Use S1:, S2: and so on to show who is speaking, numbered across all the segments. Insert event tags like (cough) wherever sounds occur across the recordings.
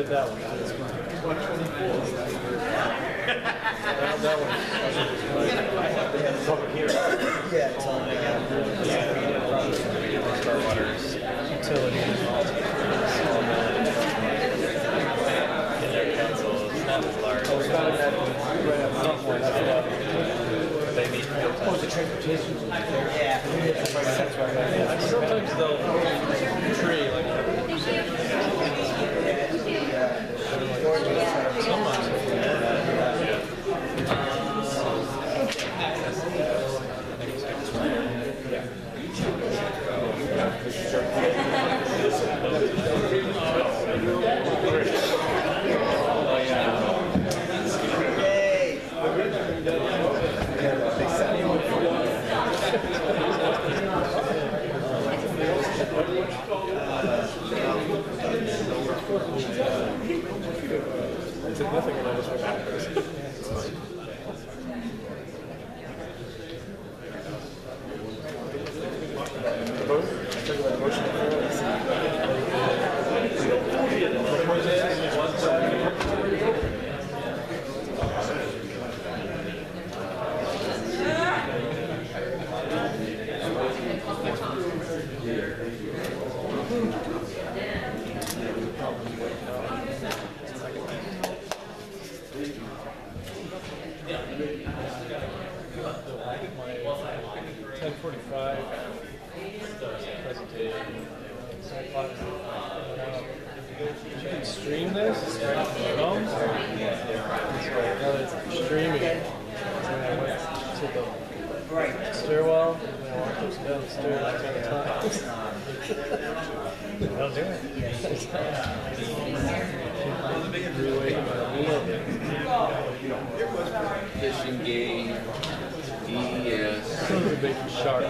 S1: that one. One twenty-four. That one. Over here.
S2: Yeah, it's on, uh,
S1: Star Waters. Utilities. In their pencils, not as large. Oh, it's not in that, right up, something like that. They need. Oh, the transportation.
S2: yeah.
S1: Sometimes they'll tree like. George. Don't do it. Relay my meal.
S3: Fishing game, DES,
S1: Some big shark.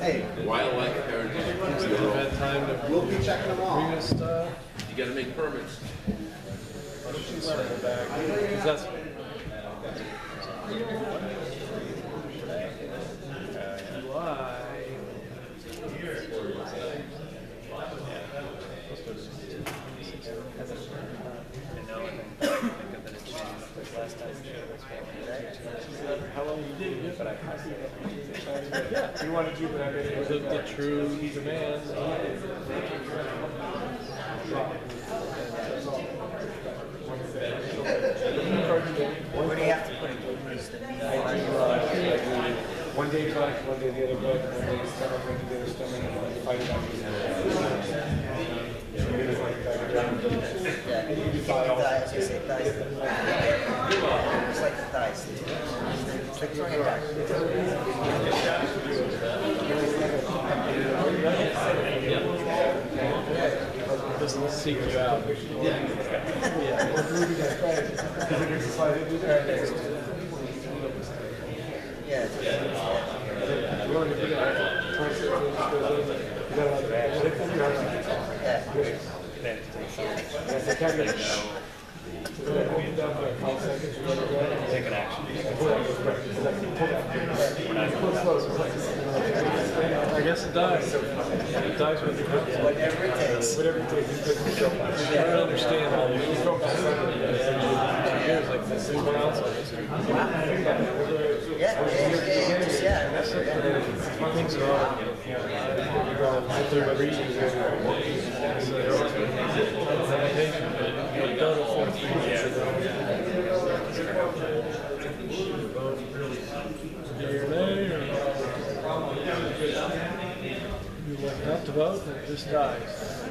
S2: Hey,
S3: Wildlife Heritage
S1: We've
S3: Bureau.
S1: had time to
S2: we'll be checking them all.
S1: bring us.
S3: You gotta make permits.
S1: Circle back. 'Cause that's. Yeah, you. The, true
S2: it? Is the-
S4: One day one day the other one day stomach, one day the other stomach, and one day that.
S2: Yeah, thighs. It's like the thighs. It's like throwing it back.
S1: Just seek you out.
S2: Yeah, yeah.
S1: Take an action. I guess it dies. It dies with the cookies.
S2: Whatever it takes.
S4: Whatever it takes.
S1: I don't understand how you go back. Here's like this one ounce of this.
S2: Yeah, yeah, yeah, yeah, just, yeah.
S1: Things are all. Third reading. You elect not to vote, and just dies.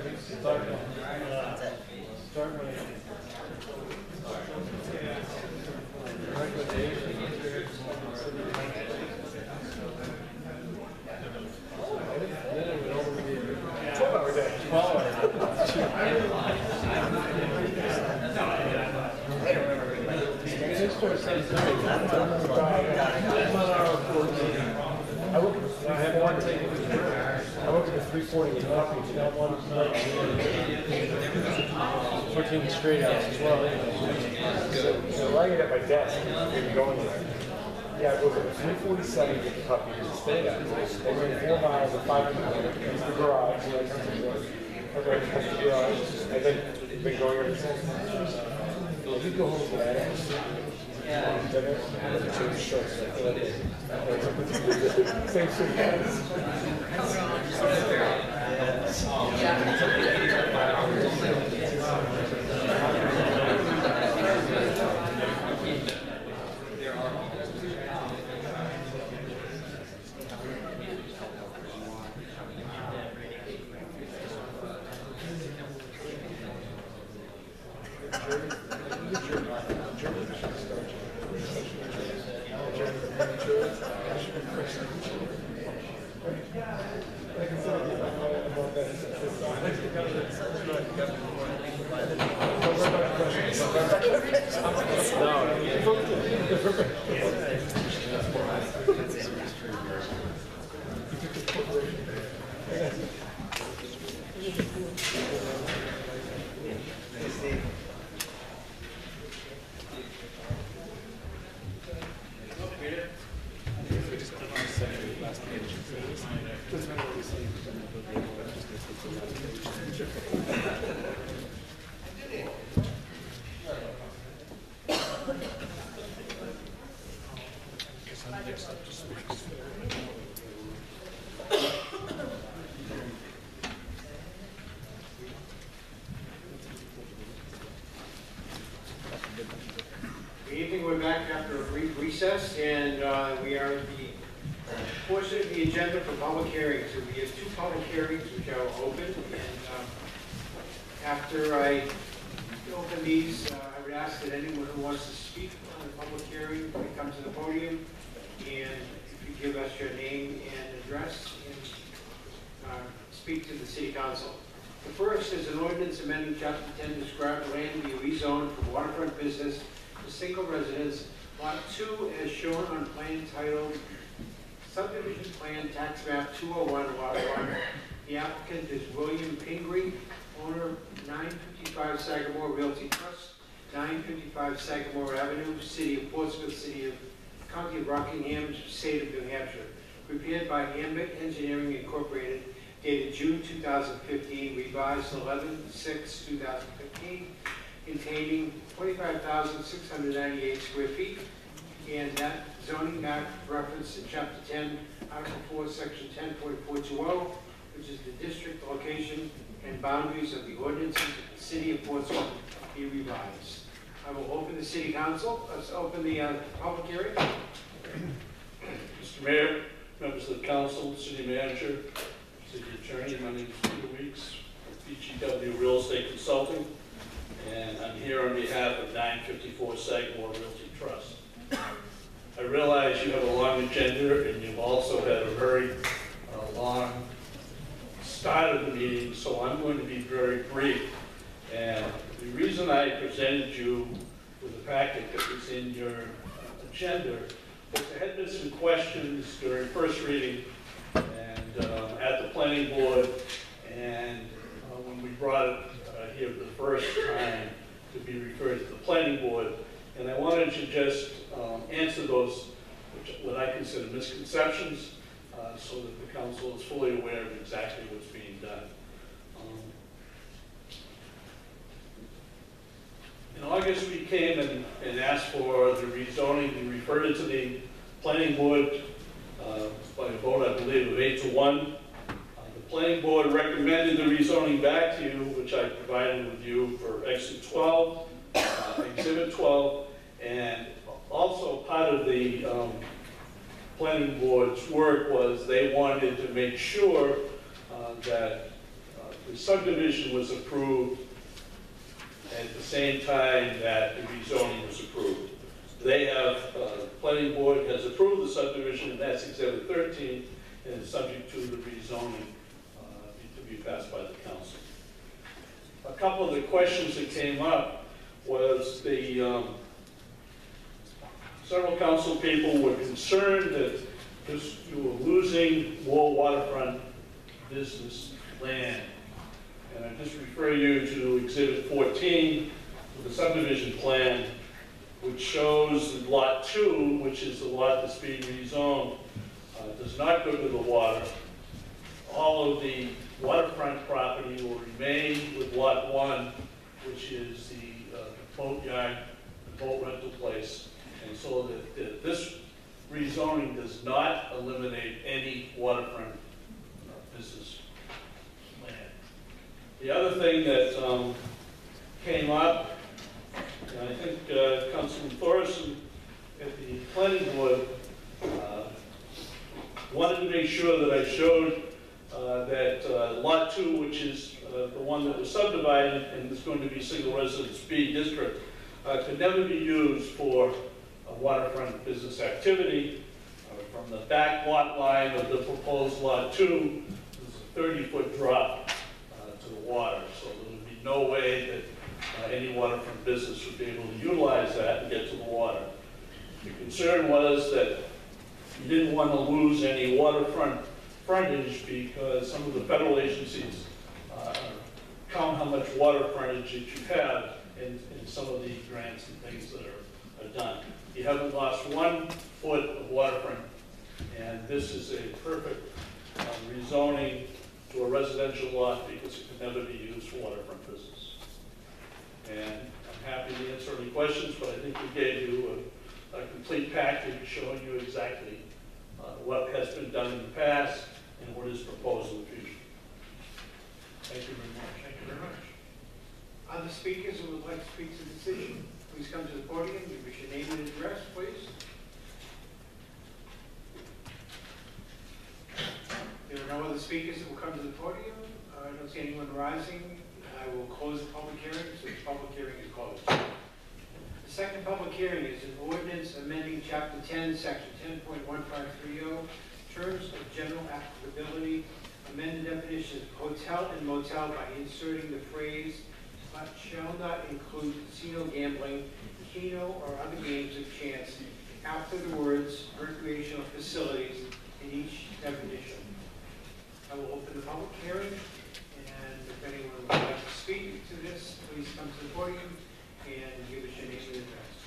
S2: Start by. Start.
S1: 14 straight outs as well.
S2: So, I get at my desk and going there. Yeah, it was from 347 to the puppy to the state out. I ran four miles and five miles. The garage. To the garage. Okay, the garage. And then been going ever since. So you go home with that. Same shit. (laughs) guys. (laughs)
S5: Good evening, we're back after a brief recess, and uh, we are at the portion of the agenda for public hearings. So we have two public hearings which are open, and um, after I open these, uh, I would ask that anyone who wants to speak on the public hearing, come to the podium, and if you give us your name and address, and uh, speak to the city council. The first is an ordinance amending chapter 10 described land to be rezoned from waterfront business to single residence, lot two as shown on plan titled subdivision plan tax map 201, lot 1. The applicant is William Pingree, owner 955 Sagamore Realty Trust, 955 Sagamore Avenue, City of Portsmouth, City of, County of Rockingham, State of New Hampshire. Prepared by Ambit Engineering Incorporated, dated June 2015, revised 11/6/2015, containing 25,698 square feet, and that zoning map referenced in Chapter 10, Article 4, Section 10.420, which is the district location and boundaries of the ordinances of the city of Portsmouth be revised. I will open the city council, let's open the uh, public hearing.
S6: Mr. Mayor, members of the council, city manager, city attorney, my name is Peter Weeks, BGW Real Estate Consulting, and I'm here on behalf of 954 Sagamore Realty Trust. I realize you have a long agenda, and you've also had a very uh, long start of the meeting, so I'm going to be very brief. And the reason I presented you with the packet that was in your uh, agenda was there had been some questions during first reading and uh, at the planning board, and uh, when we brought it here the first time to be referred to the planning board, and I wanted to just um, answer those, which, what I consider misconceptions, uh, so that the council is fully aware of exactly what's being done. Um, In August, we came and, and asked for the rezoning, we referred it to the planning board, uh, by a vote, I believe, of eight to one. Uh, planning board recommended the rezoning back to you, which I provided with you for exit twelve, uh, exhibit twelve, and also part of the, um, planning board's work was they wanted to make sure, uh, that, uh, the subdivision was approved at the same time that the rezoning was approved. They have, uh, the planning board has approved the subdivision, and that's exhibit 13, and is subject to the rezoning uh, be passed by the council. A couple of the questions that came up was the, um, several council people were concerned that this, you were losing more waterfront business land. And I just refer you to Exhibit 14 of the subdivision plan, which shows that Lot 2, which is the lot that's being rezoned, uh, does not go to the water. All of the waterfront property will remain with Lot 1, which is the uh, boat yard, the boat rental place. And so this rezoning does not eliminate any waterfront uh, business land. The other thing that um, came up, and I think uh, Councilman Thorson at the planning board uh, wanted to make sure that I showed uh, that uh, Lot 2, which is uh, the one that was subdivided and is going to be single residence B district, uh, could never be used for a waterfront business activity. From the back lot line of the proposed Lot 2, there's a 30-foot drop to the water, so there would be no way that uh, any waterfront business would be able to utilize that and get to the water. The concern was that you didn't want to lose any waterfront frontage because some of the federal agencies uh, count how much water frontage that you have in, in some of the grants and things that are, are done. You haven't lost one foot of waterfront, and this is a perfect uh, rezoning to a residential lot because it can never be used for waterfront business. And I'm happy to answer any questions, but I think we gave you a, a complete package showing you exactly uh, what has been done in the past and what is proposed in the future. Thank you very much.
S5: Thank you very much. Other speakers who would like to speak to the decision, please come to the podium, give us your name and address, please. There are no other speakers who will come to the podium. Uh, I don't see anyone rising. I will close the public hearing, so the public hearing is closed. The second public hearing is an ordinance amending Chapter 10, Section 10.1530, terms of general applicability, amend the definition of hotel and motel by inserting the phrase, "but shall not include casino gambling, keno, or other games of chance," after the words recreational facilities in each definition. I will open the public hearing, and if anyone would like to speak to this, please come to the podium and give us your name and address.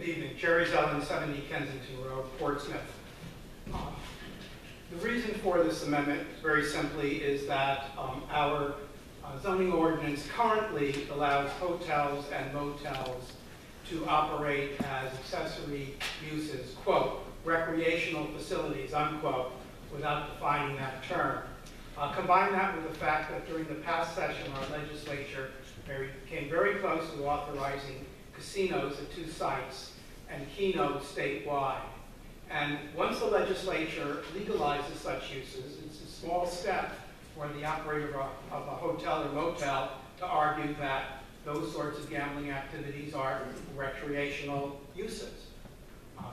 S7: Good evening, Jerry Zelen, 70 Kensington Road, Portsmouth. Um, The reason for this amendment, very simply, is that um, our uh, zoning ordinance currently allows hotels and motels to operate as accessory uses, quote, recreational facilities, unquote, without defining that term. Uh, Combine that with the fact that during the past session, our legislature very- came very close to authorizing casinos at two sites and Keno statewide. And once the legislature legalizes such uses, it's a small step for the operator of a, of a hotel or motel to argue that those sorts of gambling activities are recreational uses. Um,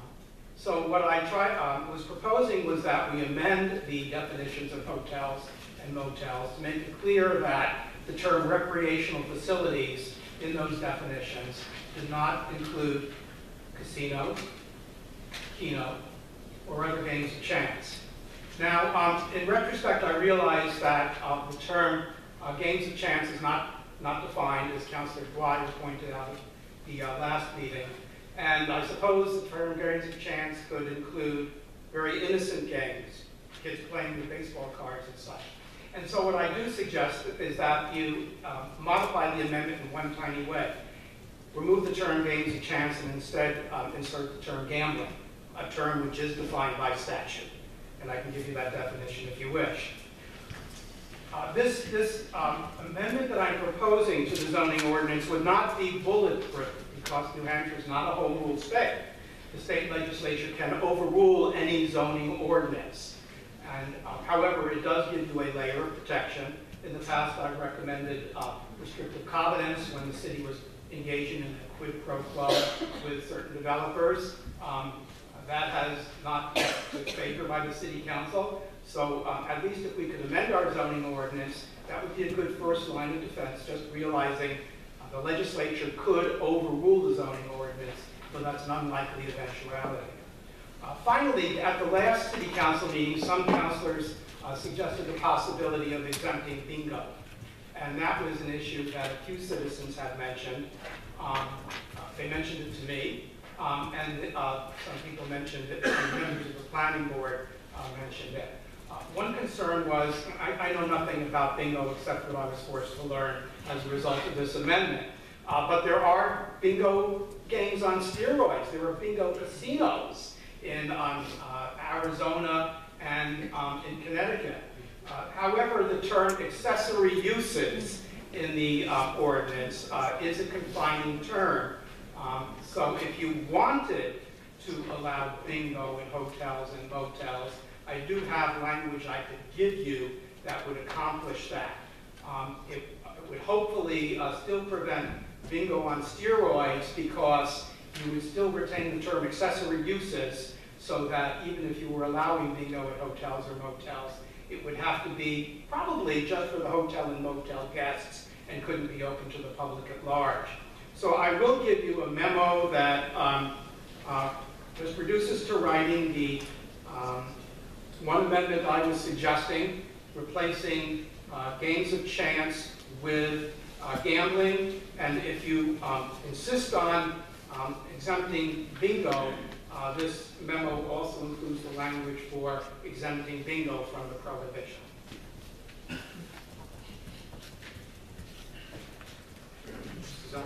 S7: So what I um, was proposing was that we amend the definitions of hotels and motels to make it clear that the term recreational facilities in those definitions did not include casinos, keno, or other games of chance. Now, um, in retrospect, I realize that uh, the term uh, games of chance is not, not defined, as Councilor Dwyer pointed out at the uh, last meeting. And I suppose the term games of chance could include very innocent games, kids playing with baseball cards and such. And so what I do suggest is that you um, modify the amendment in one tiny way. Remove the term games of chance and instead um, insert the term gambling, a term which is defined by statute. And I can give you that definition if you wish. Uh, This, this um, amendment that I'm proposing to the zoning ordinance would not be bulletproof because New Hampshire is not a home rule state. The state legislature can overrule any zoning ordinance. And uh, however, it does give you a layer of protection. In the past, I've recommended uh, restrictive covenants when the city was engaging in a quid pro quo with certain developers. Um, That has not been favored by the city council. So um, at least if we could amend our zoning ordinance, that would be a good first line of defense, just realizing uh, the legislature could overrule the zoning ordinance, but that's an unlikely eventuality. Uh, Finally, at the last city council meeting, some councilors uh, suggested the possibility of exempting bingo. And that was an issue that a few citizens had mentioned. Um, They mentioned it to me, um, and uh, some people mentioned it, some members of the planning board uh, mentioned it. Uh, One concern was, I I know nothing about bingo except what I was forced to learn as a result of this amendment. Uh, But there are bingo games on steroids. There are bingo casinos in um, uh, Arizona and um, in Connecticut. Uh, However, the term accessory uses in the uh, ordinance uh, is a confining term. Um, So if you wanted to allow bingo in hotels and motels, I do have language I could give you that would accomplish that. Um, It it would hopefully uh, still prevent bingo on steroids because you would still retain the term accessory uses so that even if you were allowing bingo at hotels or motels, it would have to be probably just for the hotel and motel guests and couldn't be open to the public at large. So I will give you a memo that um, uh, just reduces to writing the um, one amendment I was suggesting, replacing uh, games of chance with uh, gambling. And if you um, insist on um, exempting bingo, uh, this memo also includes the language for exempting bingo from the prohibition. Mr.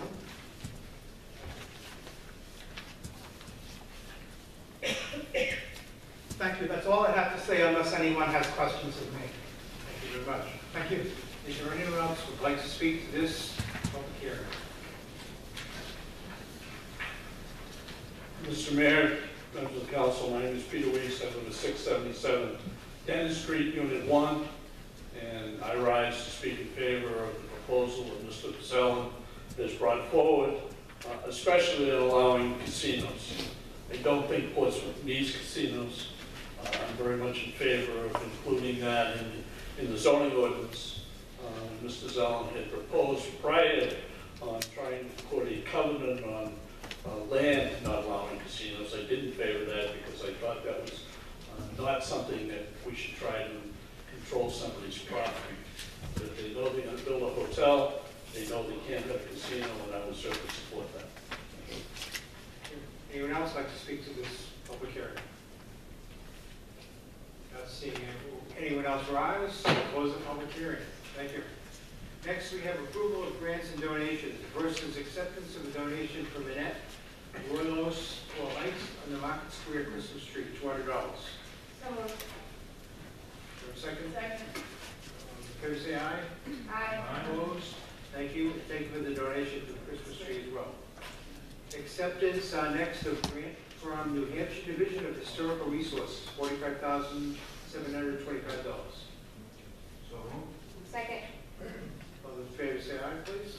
S7: Thank you. That's all I have to say unless anyone has questions of me.
S5: Thank you very much.
S7: Thank you.
S5: Is there anyone else who would like to speak to this public hearing?
S6: Mr. Mayor, members of the council, my name is Peter Weiss, I live at 677 Dennis Street, Unit 1, and I rise to speak in favor of the proposal that Mr. Pazella has brought forward, uh, especially in allowing casinos. I don't think Portsmouth needs casinos. Uh, I'm very much in favor of including that in, in the zoning ordinance. Uh, Mr. Zelen had proposed prior on trying to put a covenant on uh, land not allowing casinos. I didn't favor that because I thought that was uh, not something that we should try to control somebody's property. But they know they're gonna build a hotel, they know they can't have a casino, and I would certainly support that.
S5: Anyone else like to speak to this public hearing? Not seeing anyone else rise, close the public hearing. Thank you. Next, we have approval of grants and donations versus acceptance of a donation from Annette Roylos for lights on the Market Square Christmas tree, two hundred dollars.
S8: So moved.
S5: For a second,
S8: Second.
S5: All in favor say aye.
S8: Aye.
S5: Opposed? Thank you. Thank you for the donation for the Christmas tree as well. Acceptance uh, next of grant from New Hampshire Division of Historical Resources, forty-five thousand, seven hundred twenty-five dollars. So,
S8: Second. (clears throat)
S5: favor, say aye, please.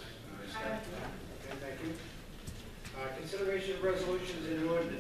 S8: Aye.
S5: Okay, thank you. Uh, Consideration of resolutions and ordinances.